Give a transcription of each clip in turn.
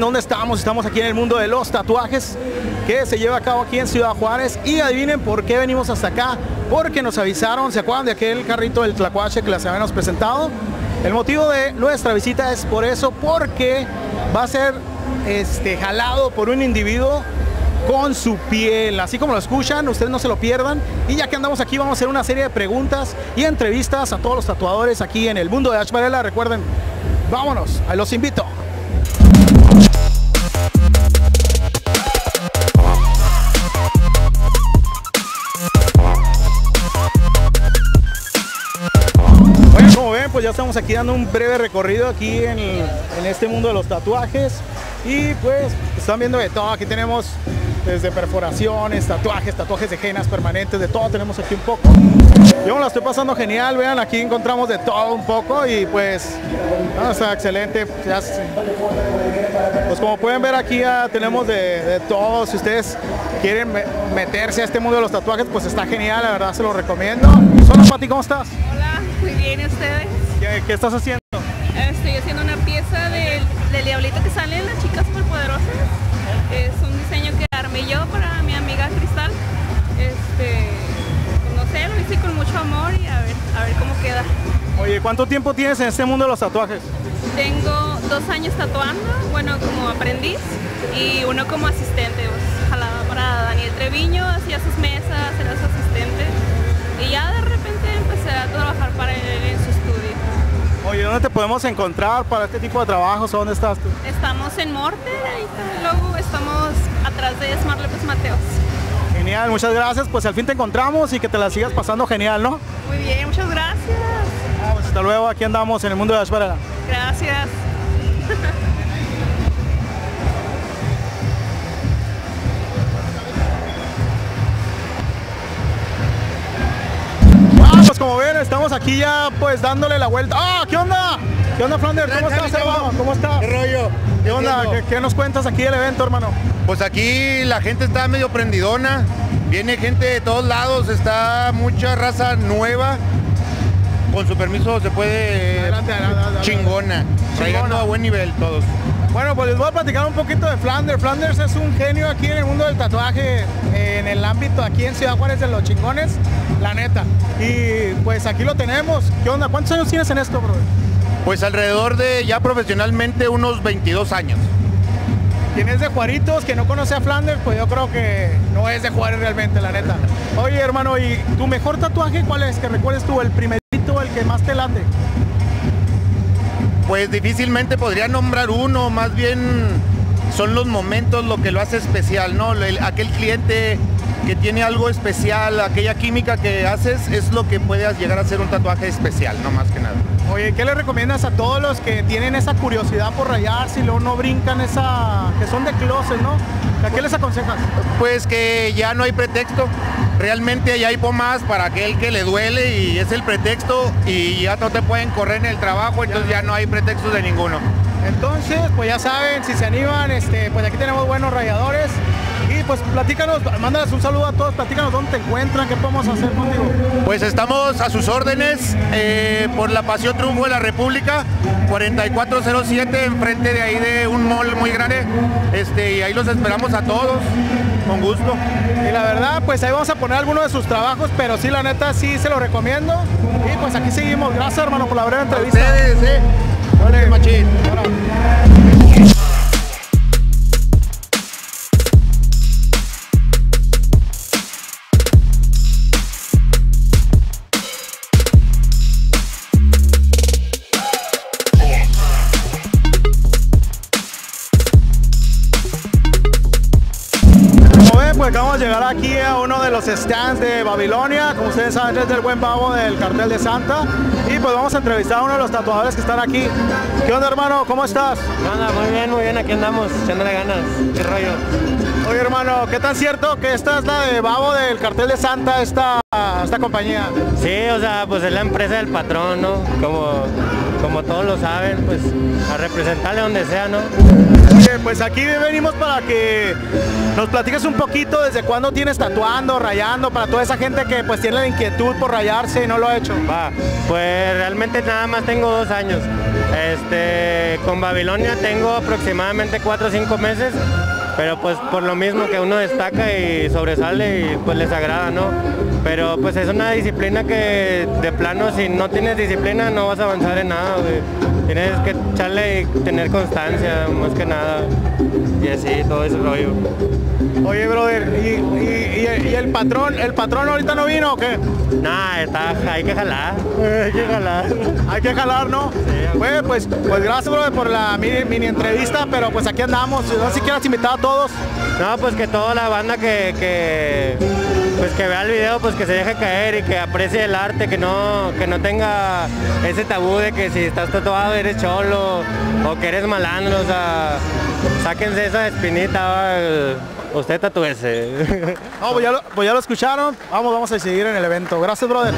adivinen dónde estamos. Estamos aquí en el mundo de los tatuajes que se lleva a cabo aquí en Ciudad Juárez. Y adivinen por qué venimos hasta acá. Porque nos avisaron, ¿se acuerdan de aquel carrito del tlacuache que les habíamos presentado? El motivo de nuestra visita es por eso, porque va a ser este, jalado por un individuo con su piel. Así como lo escuchan, ustedes no se lo pierdan. Y ya que andamos aquí, vamos a hacer una serie de preguntas y entrevistas a todos los tatuadores aquí en el mundo de Ash Varela. Recuerden, vámonos, los invito. Pues ya estamos aquí dando un breve recorrido aquí en, en este mundo de los tatuajes. Y pues están viendo de todo. Aquí tenemos desde perforaciones, tatuajes, tatuajes de genas permanentes, de todo tenemos aquí un poco. Yo me la estoy pasando genial, vean, aquí encontramos de todo un poco y pues, no, está excelente. Pues como pueden ver aquí ya tenemos de, de todo. Si ustedes quieren me- meterse a este mundo de los tatuajes, pues está genial, la verdad se lo recomiendo. Hola Pati, ¿cómo estás? Hola, muy bien, ¿y ustedes? ¿Qué, qué estás haciendo? Estoy haciendo una pieza del, del diablito que sale en las chicas superpoderosas. Es un diseño que armé yo para mi amiga Cristal. Este, no sé, lo hice con mucho amor y a ver, a ver cómo queda. Oye, ¿cuánto tiempo tienes en este mundo de los tatuajes? Tengo dos años tatuando, bueno, como aprendiz y uno como asistente. Pues, jalaba para Daniel Treviño, hacía sus mesas, era su asistente. Y ya de repente empecé a trabajar para él en su estudio. Oye, ¿dónde te podemos encontrar para este tipo de trabajos? ¿O ¿Dónde estás tú? Estamos en Morte, ahí está, luego estamos atrás de Smart López Mateos. Genial, muchas gracias. Pues al fin te encontramos y que te la sigas pasando genial, ¿no? Muy bien, muchas gracias. Ah, pues hasta luego, aquí andamos en el mundo de la espera. Gracias. Pues como ven, estamos aquí ya pues dándole la vuelta. ¡Ah! ¿Qué onda? ¿Qué onda, Flander? ¿Cómo estás, hermano? ¿Cómo estás? ¿Qué rollo? ¿Qué onda? ¿Qué, qué nos cuentas aquí del evento, hermano? Pues aquí la gente está medio prendidona, viene gente de todos lados, está mucha raza nueva. Con su permiso se puede Adelante, adelante, adelante. chingona, a buen nivel todos. Bueno, pues les voy a platicar un poquito de Flanders. Flanders es un genio aquí en el mundo del tatuaje, en el ámbito aquí en Ciudad Juárez de los chingones, la neta. Y pues aquí lo tenemos. ¿Qué onda? ¿Cuántos años tienes en esto, bro? Pues alrededor de ya profesionalmente unos 22 años. Quien es de Juaritos, que no conoce a Flanders, pues yo creo que no es de Juárez realmente, la neta. Oye, hermano, ¿y tu mejor tatuaje cuál es? Que recuerdes tú, el primerito, el que más te late. Pues difícilmente podría nombrar uno, más bien son los momentos lo que lo hace especial, ¿no? El- aquel cliente que tiene algo especial, aquella química que haces es lo que puede llegar a ser un tatuaje especial, no más que nada. Oye, ¿qué le recomiendas a todos los que tienen esa curiosidad por rayarse y luego no brincan esa... que son de closet, ¿no? ¿A qué les aconsejas? Pues que ya no hay pretexto, realmente ya hay pomas para aquel que le duele y es el pretexto y ya no te pueden correr en el trabajo, entonces ya no hay pretextos de ninguno. Entonces, pues ya saben, si se animan, este, pues aquí tenemos buenos rayadores. Pues platícanos, mándales un saludo a todos, platícanos dónde te encuentran, qué podemos hacer contigo. Pues estamos a sus órdenes eh, por la Pasión Triunfo de la República, 4407, enfrente de ahí de un mall muy grande. Este, y ahí los esperamos a todos, con gusto. Y la verdad, pues ahí vamos a poner algunos de sus trabajos, pero sí, la neta, sí se lo recomiendo. Y pues aquí seguimos. Gracias, hermano, por la breve A entrevista. ustedes, eh. Machín. Llegar aquí a uno de los stands de Babilonia. Como ustedes saben, es del buen babo del cartel de Santa. Y pues vamos a entrevistar a uno de los tatuadores que están aquí. ¿Qué onda, hermano? ¿Cómo estás? Muy bien, muy bien, aquí andamos, echándole ganas. ¿Qué rollo? Oye, hermano, ¿qué tan cierto que esta es la de babo del cartel de Santa, esta, esta compañía? Sí, o sea, pues es la empresa del patrón, ¿no? Como como todos lo saben, pues a representarle donde sea, ¿no? Oye, pues aquí venimos para que nos platiques un poquito desde cuándo tienes tatuando, rayando, para toda esa gente que pues tiene la inquietud por rayarse y no lo ha hecho. Va, pues realmente nada más tengo dos años. Este, con Babilonia tengo aproximadamente cuatro o cinco meses, pero pues por lo mismo que uno destaca y sobresale y pues les agrada, ¿no? Pero pues es una disciplina que de plano si no tienes disciplina no vas a avanzar en nada, güey. Tienes que echarle y tener constancia, más que nada. Y así, todo ese rollo. Oye, brother, ¿y, y- y- y el patrón, el patrón ahorita no vino o qué? Nah, está, hay que jalar, hay que jalar. Hay que jalar, ¿no? Oye, pues, pues gracias, brother, por la mini, mini entrevista, pero pues aquí andamos. No sé si quieras invitar a todos. No, pues que toda la banda que, que, pues que vea el video, pues que se deje caer y que aprecie el arte, que no, que no tenga ese tabú de que si estás tatuado eres cholo o que eres malandro, o sea, sáquense esa espinita, usted tatúese. No, pues ya, lo, pues ya lo escucharon. Vamos, vamos a seguir en el evento. Gracias, brother.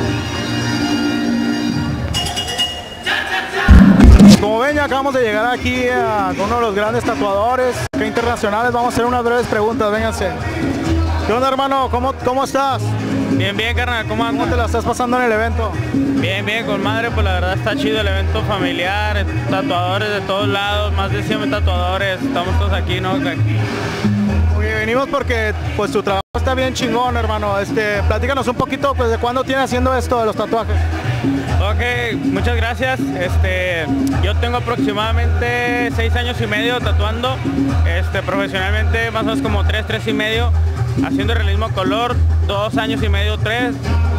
Como ven, ya acabamos de llegar aquí a- con uno de los grandes tatuadores internacionales. Vamos a hacer unas breves preguntas, vénganse. ¿Qué onda, hermano? ¿Cómo, cómo estás? Bien, bien, carnal, ¿cómo ¿Cómo te la estás pasando en el evento? Bien, bien, con madre, pues la verdad está chido el evento familiar, tatuadores de todos lados, más de 100 tatuadores, estamos todos aquí, ¿no? Oye, venimos porque pues tu trabajo está bien chingón, hermano. Este, platícanos un poquito, pues, de cuándo tienes haciendo esto de los tatuajes. Ok, muchas gracias. Este, yo tengo aproximadamente 6 años y medio tatuando, este, profesionalmente más o menos como 3, 3 y medio, haciendo realismo a color, 2 años y medio, 3,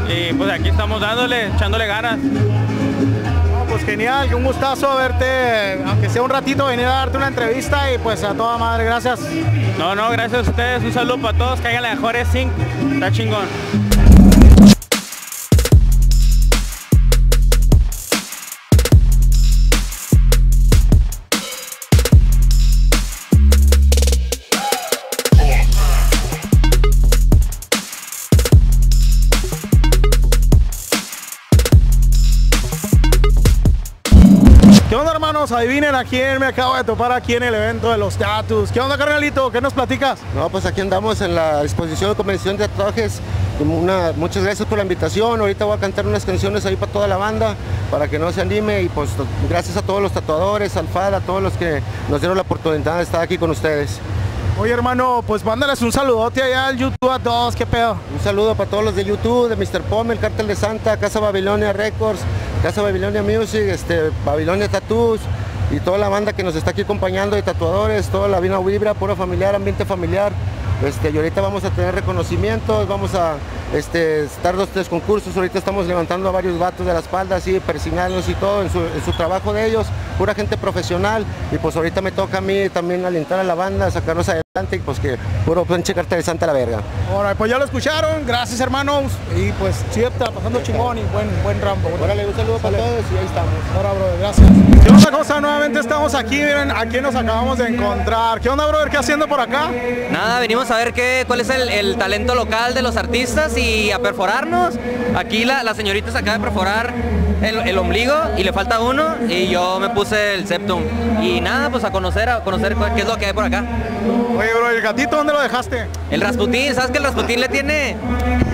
y pues aquí estamos dándole, echándole ganas. No, pues genial, un gustazo verte, aunque sea un ratito, venir a darte una entrevista y pues a toda madre, gracias. No, no, gracias a ustedes, un saludo para todos, que hagan la mejor Zinc, está chingón. Adivinen a quién me acabo de topar aquí en el evento de los tatus. ¿Qué onda, carnalito? ¿Qué nos platicas? No, pues aquí andamos en la exposición de convención de tatuajes. Una- muchas gracias por la invitación. Ahorita voy a cantar unas canciones ahí para toda la banda, para que no se anime. Y pues gracias a todos los tatuadores, al FAD, a todos los que nos dieron la oportunidad de estar aquí con ustedes. Oye, hermano, pues mándales un saludote allá al YouTube a todos. ¿Qué pedo? Un saludo para todos los de YouTube, de Mr. Pomme, el Cártel de Santa, Casa Babilonia Records, Casa Babilonia Music, este, Babilonia Tattoos y toda la banda que nos está aquí acompañando de tatuadores, toda la vina vibra, puro familiar, ambiente familiar. Este, y ahorita vamos a tener reconocimientos, vamos a este, estar dos, tres concursos. Ahorita estamos levantando a varios vatos de la espalda, así, persignarlos y todo en su, en su trabajo de ellos, pura gente profesional. Y pues ahorita me toca a mí también alentar a la banda, sacarlos adelante y pues que puro pinche cartel de Santa la verga. Ahora, pues ya lo escucharon. Gracias, hermanos. Y pues sigue pasando chingón y buen, buen rambo. Órale, un saludo para todos y ahí estamos. Ahora, brother, gracias. ¿Qué onda, cosa? Nuevamente estamos aquí, miren, aquí nos acabamos de encontrar. ¿Qué onda, brother? ¿Qué haciendo por acá? Nada, venimos a ver qué, cuál es el, el talento local de los artistas y a perforarnos. Aquí la, la señorita se acaba de perforar el, el ombligo y le falta uno y yo me puse el septum. Y nada, pues a conocer, a conocer qué es lo que hay por acá. Oye, bro, ¿el gatito dónde lo dejaste? El Rasputín, ¿sabes que el Rasputín le tiene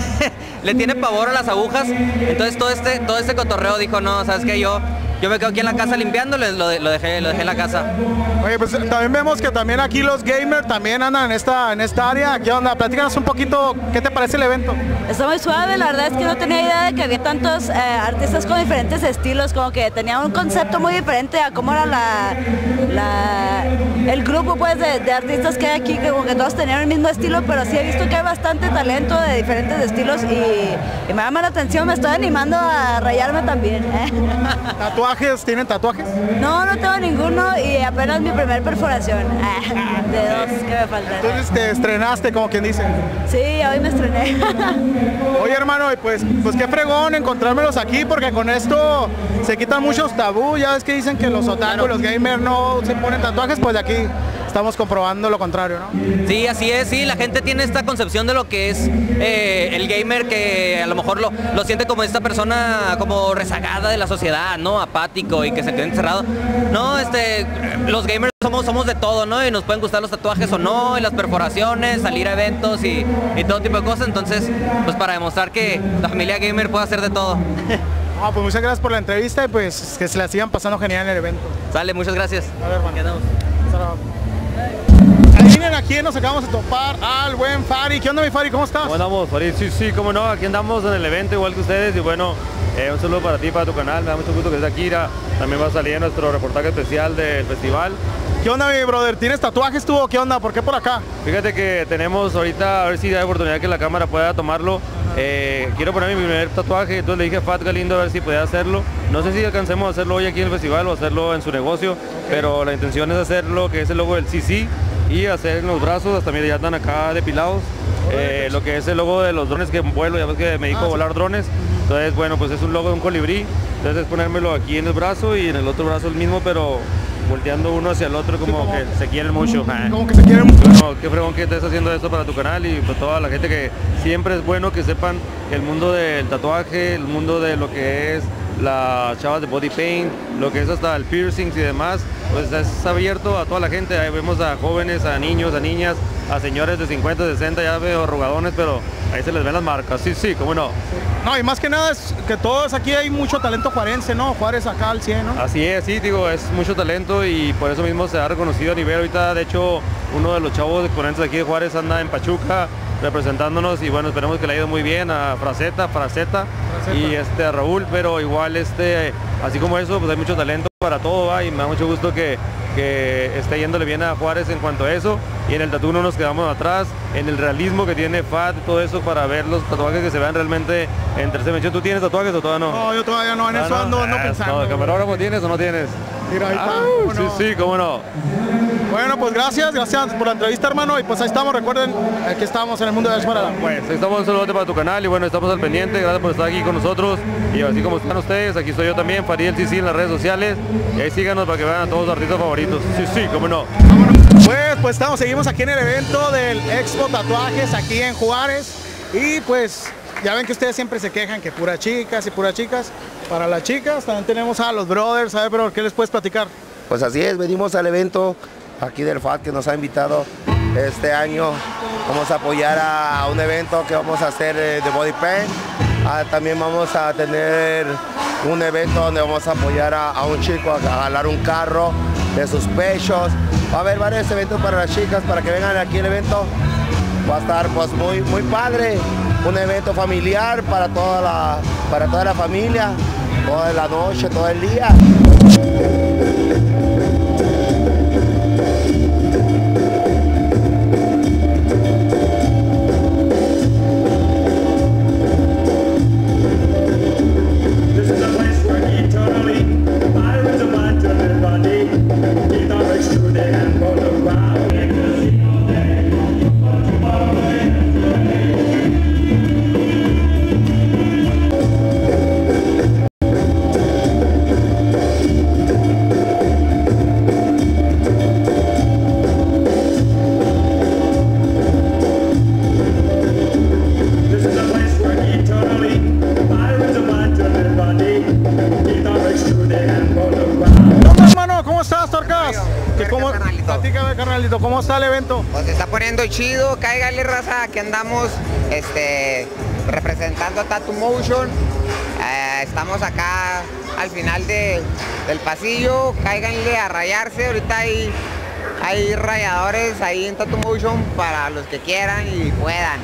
le tiene pavor a las agujas? Entonces todo este todo este cotorreo dijo, "No, ¿sabes que Yo yo me quedo aquí en la casa limpiándole, lo, de- lo dejé lo dejé en la casa." Oye, pues también vemos que también aquí los gamers también andan en esta, en esta área. ¿Qué onda? Platícanos un poquito, ¿qué te parece el evento? Está muy suave, la verdad es que no tenía idea de que había tantos eh, artistas con diferentes estilos, como que tenía un concepto muy diferente a cómo era la, la- el grupo pues de, de artistas que hay aquí, que como que todos tenían el mismo estilo, pero sí he visto que hay bastante talento de diferentes estilos y, y me llama la atención, me estoy animando a rayarme también. ¿eh? ¿Tatuajes? ¿Tienen tatuajes? No, no tengo ninguno y apenas mi primer perforación, de dos que me faltan. Entonces te estrenaste, como quien dice. Sí, hoy me estrené. Oye, hermano, y pues, pues qué fregón encontrármelos aquí, porque con esto se quitan muchos tabú. Ya ves que dicen que los otaku, los gamers no se ponen tatuajes, pues de aquí estamos comprobando lo contrario, ¿no? Sí, así es, sí, la gente tiene esta concepción de lo que es eh, el gamer que a lo mejor lo, lo siente como esta persona como rezagada de la sociedad, ¿no? Apático y que se queda encerrado. No, este, los gamers somos, somos de todo, ¿no? Y nos pueden gustar los tatuajes o no, y las perforaciones, salir a eventos y, y todo tipo de cosas. Entonces, pues para demostrar que la familia gamer puede hacer de todo. Ah, pues muchas gracias por la entrevista y pues que se la sigan pasando genial en el evento. Sale, muchas gracias. A ver. Adivinen a quién nos acabamos de topar al buen Fari. ¿Qué onda mi Fari? ¿Cómo estás? ¿Cómo andamos, Farid? Sí, sí, cómo no, aquí andamos en el evento igual que ustedes y bueno, eh, un saludo para ti, para tu canal, me da mucho gusto que estés aquí, también va a salir nuestro reportaje especial del festival. ¿Qué onda mi brother? ¿Tienes tatuajes tú o qué onda? ¿Por qué por acá? Fíjate que tenemos ahorita, a ver si hay oportunidad que la cámara pueda tomarlo, eh, quiero poner mi primer tatuaje, entonces le dije a Fat Galindo a ver si podía hacerlo, no sé si alcancemos a hacerlo hoy aquí en el festival o hacerlo en su negocio, pero la intención es hacerlo, que es el logo del CC, y hacer en los brazos, hasta mira ya están acá depilados, eh, lo que es el logo de los drones que vuelo, ya ves que me dijo volar drones, entonces bueno, pues es un logo de un colibrí, entonces es ponérmelo aquí en el brazo y en el otro brazo el mismo, pero volteando uno hacia el otro como, como- que se quieren mucho. Como que se quieren mucho. Bueno, qué fregón que estés haciendo esto para tu canal y pues toda la gente que siempre es bueno que sepan el mundo del tatuaje, el mundo de lo que es las chavas de body paint, lo que es hasta el piercings y demás, pues es abierto a toda la gente. Ahí vemos a jóvenes, a niños, a niñas, a señores de 50, 60, ya veo arrugadones, pero ahí se les ven las marcas. Sí, sí, cómo no. No, y más que nada es que todos aquí hay mucho talento juarense, ¿no? Juárez acá al 100, ¿no? Así es, sí, digo, es mucho talento y por eso mismo se ha reconocido a nivel ahorita. De hecho, uno de los chavos exponentes aquí de Juárez anda en Pachuca representándonos y bueno, esperemos que le haya ido muy bien a Fraceta, Fraceta y este a Raúl, pero igual este, así como eso, pues hay mucho talento para todo ¿va? y me da mucho gusto que, que esté yéndole bien a Juárez en cuanto a eso y en el tatu no nos quedamos atrás, en el realismo que tiene FAT, todo eso para ver los tatuajes que se vean realmente en tercera dimensión. ¿Tú tienes tatuajes o todavía no? No, yo todavía no, en Ah, eso ando, ando Ah, pensando. no, ¿Camarógrafo tienes o no tienes? Mira, ahí está. Ah, ¿cómo sí, no? sí, cómo no. Bueno, pues gracias, gracias por la entrevista, hermano. Y pues ahí estamos, recuerden, aquí estamos en el mundo de Esmeralda. Pues ahí estamos un saludote para tu canal y bueno, estamos al pendiente, gracias por estar aquí con nosotros y así como están ustedes, aquí estoy yo también, Farid CC en las redes sociales y ahí síganos para que vean a todos los artistas favoritos. Sí, sí, cómo no. Pues, pues estamos, seguimos aquí en el evento del Expo Tatuajes aquí en Juárez. Y pues ya ven que ustedes siempre se quejan que puras chicas y puras chicas. Para las chicas también tenemos a los brothers, a ver, pero ¿qué les puedes platicar? Pues así es, venimos al evento aquí del FAT que nos ha invitado este año. Vamos a apoyar a un evento que vamos a hacer eh, de body paint. Ah, también vamos a tener un evento donde vamos a apoyar a, un chico a, jalar un carro de sus pechos. Va a haber varios eventos para las chicas para que vengan aquí al evento. Va a estar pues muy, muy padre. Un evento familiar para toda la, para toda la familia, toda la noche, todo el día. Aquí andamos este, representando a Tattoo Motion. Eh, estamos acá al final de- del pasillo, cáiganle a rayarse, ahorita hay, hay rayadores ahí en Tattoo Motion para los que quieran y puedan.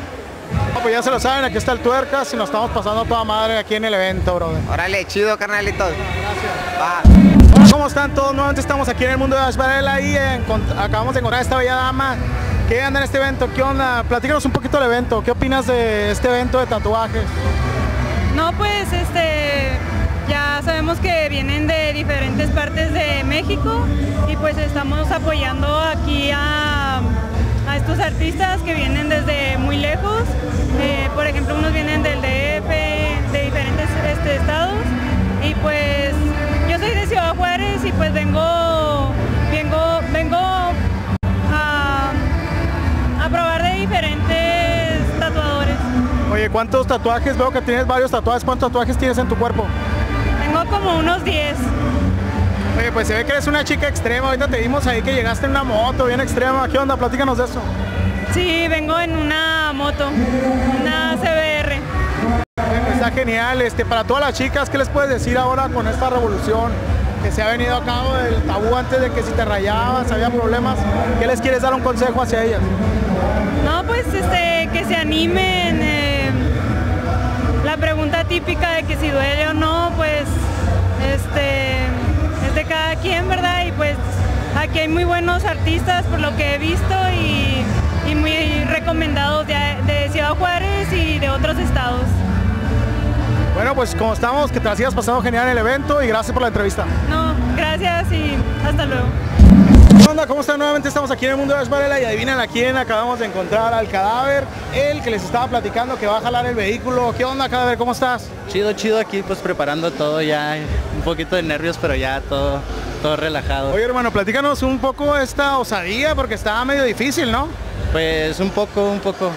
No, pues ya se lo saben, aquí está el Tuercas y nos estamos pasando toda madre aquí en el evento, brother. Órale, chido carnalitos. Va. Hola, ¿cómo están todos? Nuevamente estamos aquí en el mundo de Ash Varela y acabamos de encontrar a esta bella dama que anda en este evento. ¿Qué onda? Platícanos un poquito del evento. ¿Qué opinas de este evento de tatuajes? No, pues este ya sabemos que vienen de diferentes partes de México y pues estamos apoyando aquí a, a estos artistas que vienen desde muy lejos. Eh, por ejemplo, unos vienen del DF, de diferentes este, estados y pues yo soy de Ciudad Juárez y pues vengo, vengo, vengo Oye, ¿cuántos tatuajes? Veo que tienes varios tatuajes. ¿Cuántos tatuajes tienes en tu cuerpo? Tengo como unos 10. Oye, pues se ve que eres una chica extrema. Ahorita te vimos ahí que llegaste en una moto bien extrema. ¿Qué onda? Platícanos de eso. Sí, vengo en una moto, una CBR. Está genial. Este, para todas las chicas, ¿qué les puedes decir ahora con esta revolución que se ha venido a cabo del tabú antes de que si te rayabas, había problemas? ¿Qué les quieres dar un consejo hacia ellas? No, pues este, que se animen. La pregunta típica de que si duele o no, pues este, es de cada quien, ¿verdad? Y pues aquí hay muy buenos artistas por lo que he visto y, y muy recomendados de, de Ciudad Juárez y de otros estados. Bueno, pues como estamos, que te la sigas pasando genial en el evento y gracias por la entrevista. No, gracias y hasta luego. ¿Qué onda? ¿Cómo están? Nuevamente estamos aquí en el mundo de Ash Varela y adivinen a quién acabamos de encontrar al cadáver, el que les estaba platicando que va a jalar el vehículo. ¿Qué onda, cadáver? ¿Cómo estás? Chido, chido aquí pues preparando todo ya, un poquito de nervios, pero ya todo, todo relajado. Oye, hermano, platícanos un poco esta osadía porque estaba medio difícil, ¿no? Pues un poco, un poco.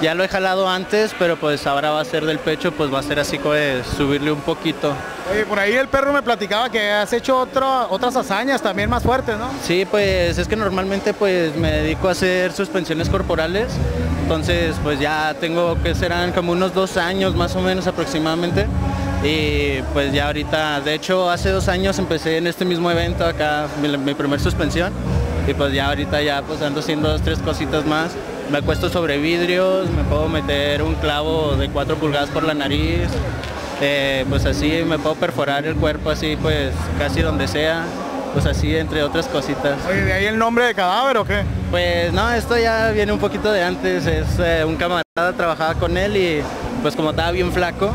Ya lo he jalado antes, pero pues ahora va a ser del pecho, pues va a ser así como de subirle un poquito. Oye, por ahí el perro me platicaba que has hecho otro- otras hazañas también más fuertes, ¿no? Sí, pues es que normalmente pues me dedico a hacer suspensiones corporales, entonces pues ya tengo que serán como unos dos años más o menos aproximadamente. Y pues ya ahorita, de hecho hace dos años empecé en este mismo evento acá, mi, primer suspensión. Y pues ya ahorita ya pues ando haciendo dos, tres cositas más. Me acuesto sobre vidrios, me puedo meter un clavo de 4 pulgadas por la nariz. Eh, pues así me puedo perforar el cuerpo así pues casi donde sea. Pues así entre otras cositas. Oye, ¿de ahí el nombre de cadáver o qué? Pues no, esto ya viene un poquito de antes. Es eh, un camarada, trabajaba con él y pues como estaba bien flaco,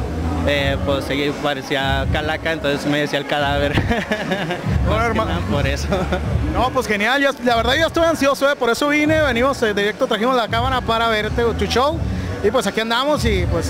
eh, pues seguí, parecía calaca, entonces me decía el cadáver. Que nada por eso. No, pues genial, ya- la verdad yo estoy ansioso, ¿eh? por eso vine, venimos eh, directo, trajimos la cámara para verte tu show y pues aquí andamos y pues,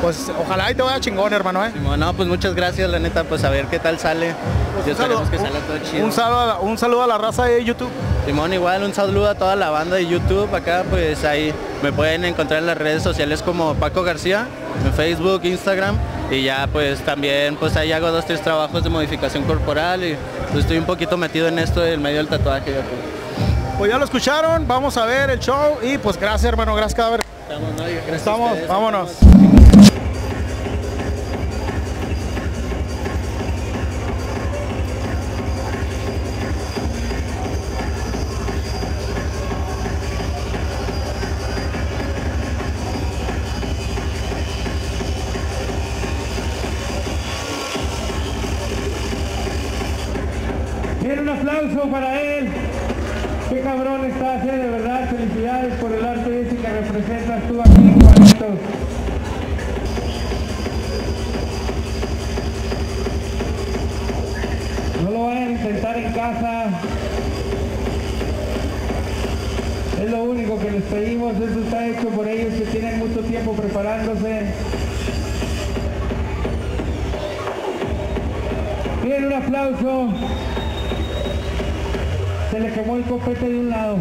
pues ojalá y te vaya chingón, hermano, ¿eh? Simón, No, pues muchas gracias, la neta, pues a ver qué tal sale. Pues un saludo- que salga todo chido. Un saludo, a la, un saludo a la raza de YouTube. Simón, igual un saludo a toda la banda de YouTube acá, pues ahí me pueden encontrar en las redes sociales como Paco García, en Facebook, Instagram, y ya pues también pues ahí hago dos, tres trabajos de modificación corporal y pues estoy un poquito metido en esto del medio del tatuaje. ya, pues. Pues ya lo escucharon, vamos a ver el show y pues gracias hermano, gracias cadáver. Estamos, ¿no? Gracias Estamos, ustedes, vámonos. Quiero un aplauso para él. Qué cabrón estás, eh, de verdad. Felicidades por el arte ese que representas tú aquí, Juanito. No lo vayan a intentar en casa. Es lo único que les pedimos. Esto está hecho por ellos que tienen mucho tiempo preparándose. Bien, un aplauso. Se le quemó el copete de un lado.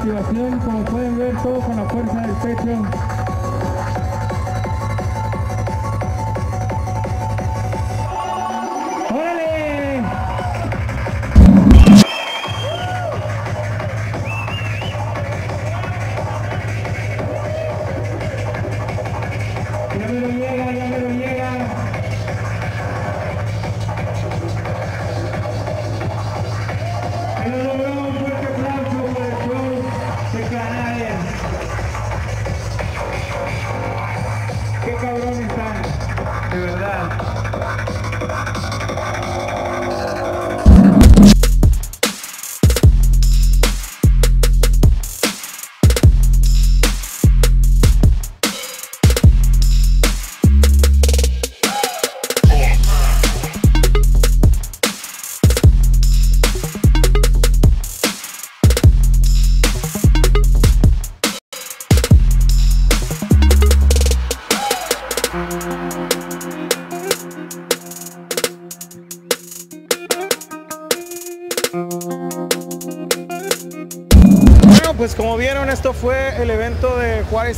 Motivación, como pueden ver, todo con la fuerza del pecho.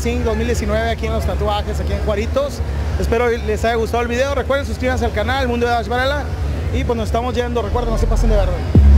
Inc. 2019 aquí en los tatuajes, aquí en Juaritos. Espero les haya gustado el video. Recuerden suscribirse al canal Mundo de Dash Varela. Y pues nos estamos yendo. Recuerden, no se pasen de verdad.